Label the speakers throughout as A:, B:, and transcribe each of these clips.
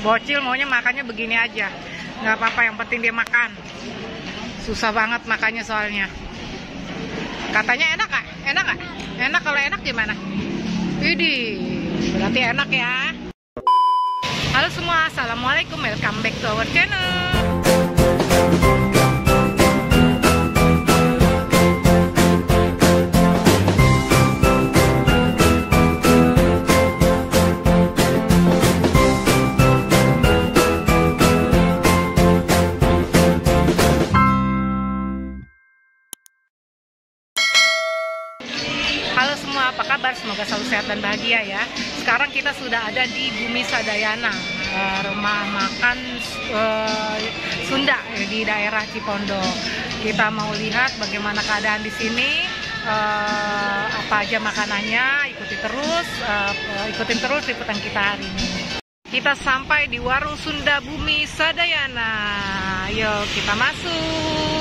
A: Bocil maunya makannya begini aja. Nggak apa-apa, yang penting dia makan. Susah banget makannya soalnya. Katanya enak kak? Enak kak? Enak kalau enak gimana? Widih, berarti enak ya. Halo semua, Assalamualaikum, welcome back to our channel. Apa kabar? Semoga selalu sehat dan bahagia ya. Sekarang kita sudah ada di Bumi Sadayana, eh, rumah makan eh, Sunda eh, di daerah Cipondo. Kita mau lihat bagaimana keadaan di sini, apa aja makanannya. Ikuti terus, ikutin terus liputan kita hari ini. Kita sampai di warung Sunda Bumi Sadayana. Ayo kita masuk.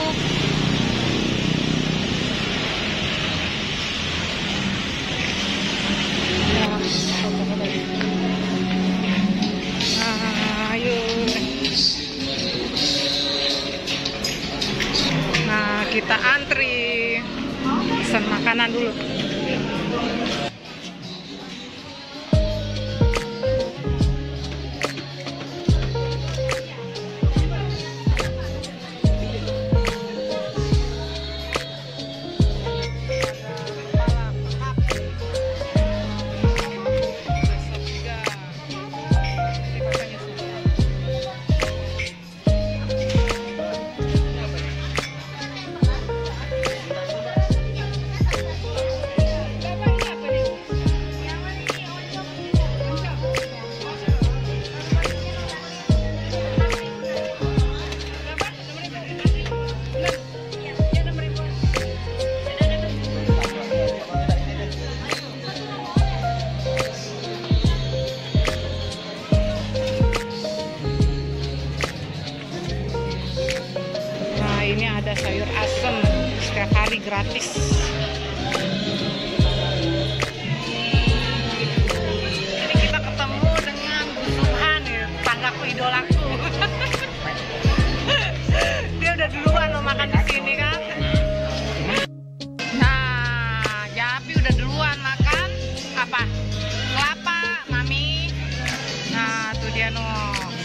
A: Antri. Pesan makanan dulu. Ini ada sayur asem setiap hari gratis.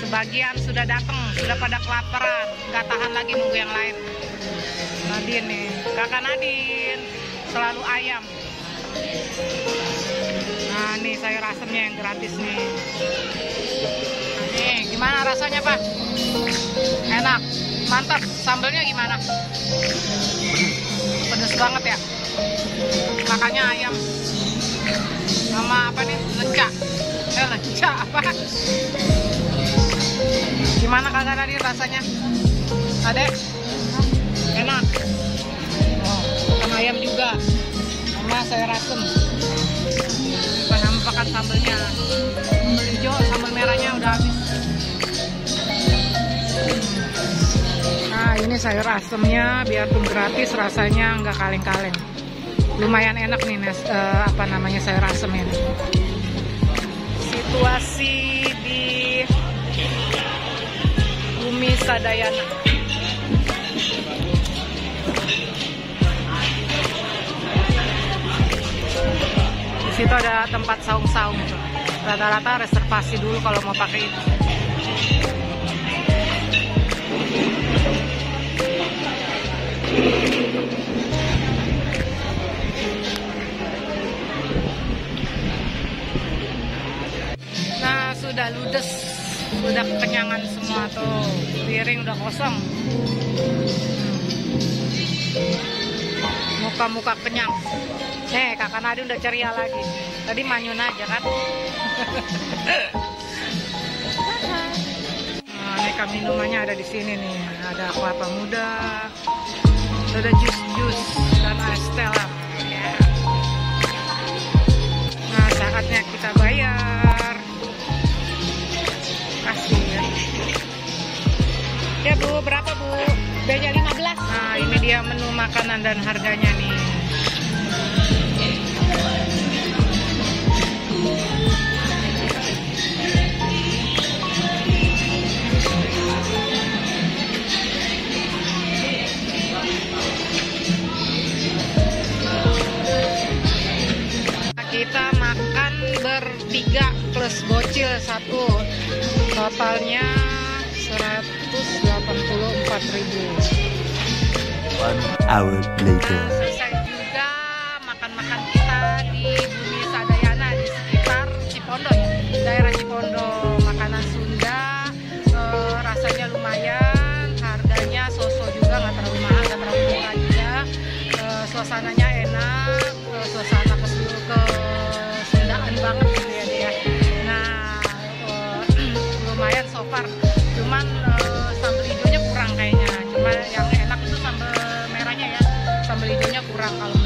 A: Sebagian sudah datang, sudah pada kelaparan, nggak tahan lagi nunggu yang lain. Nadine nih, kakak Nadine, selalu ayam. Nah, nih sayur asemnya yang gratis nih. Nih, gimana rasanya pak? Enak, mantap. Sambelnya gimana? Pedes banget ya. Makanya ayam sama apa nih? Lenca. Eh, lenca apa? Gimana kakak tadi rasanya? Adek? Enak? Oh, ayam juga sama sayur asem bukan makan sambelnya sambal hijau, sambal merahnya udah habis nah ini sayur asemnya biarpun gratis rasanya nggak kaleng-kaleng lumayan enak nih Nes, eh, apa namanya sayur asem ini situasi di situ ada tempat saung-saung. Rata-rata reservasi dulu kalau mau pakai itu. Nah, sudah ludes udah kekenyangan semua tuh piring udah kosong. Muka-muka kenyang. Eh kakak Nadi udah ceria lagi. Tadi manyun aja kan? Nah, aneka minumannya ada di sini nih. Ada kelapa muda ada jus-jus dan es teh makanan dan harganya nih. Kita makan bertiga plus bocil satu. Totalnya 184 ribu.
B: One hour later.
A: Selesai juga makan-makan kita di Bumi Sadayana di sekitar Cipondo ya, daerah Cipondo. Makanan Sunda eh, rasanya lumayan, harganya so-so juga nggak terlalu mahal, nggak terlalu murah juga. Eh, suasananya enak, eh, suasana orang kalau